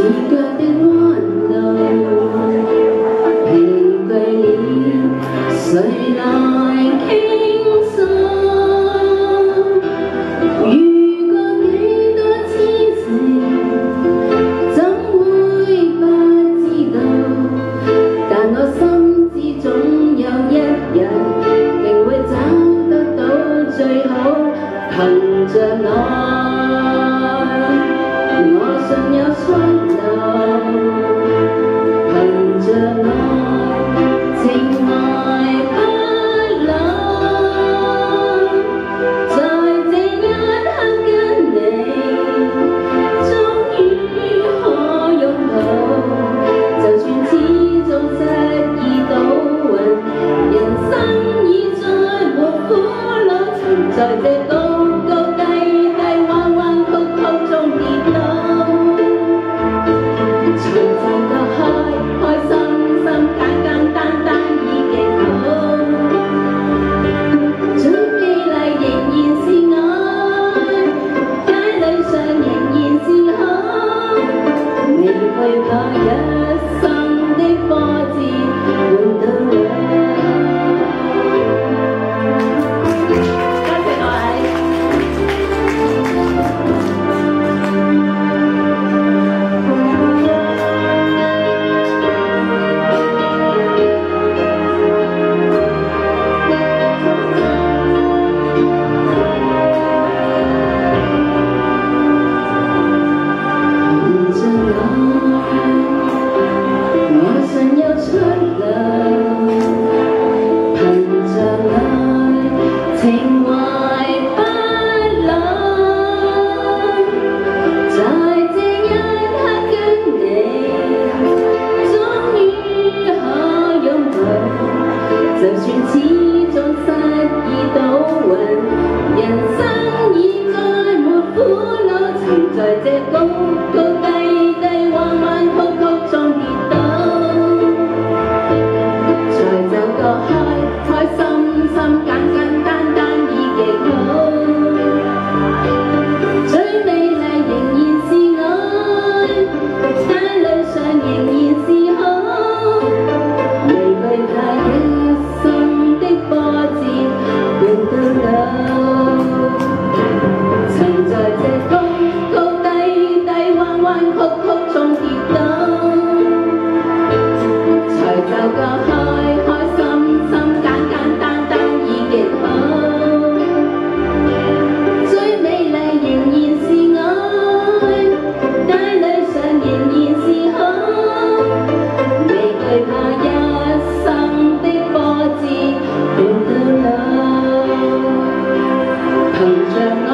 自觉的安慰疲倦了谁来倾诉遇过几多痴情怎会不知道但我心知总有一日定会找得到最好凭着爱 dần nhau xuân đời 着等着。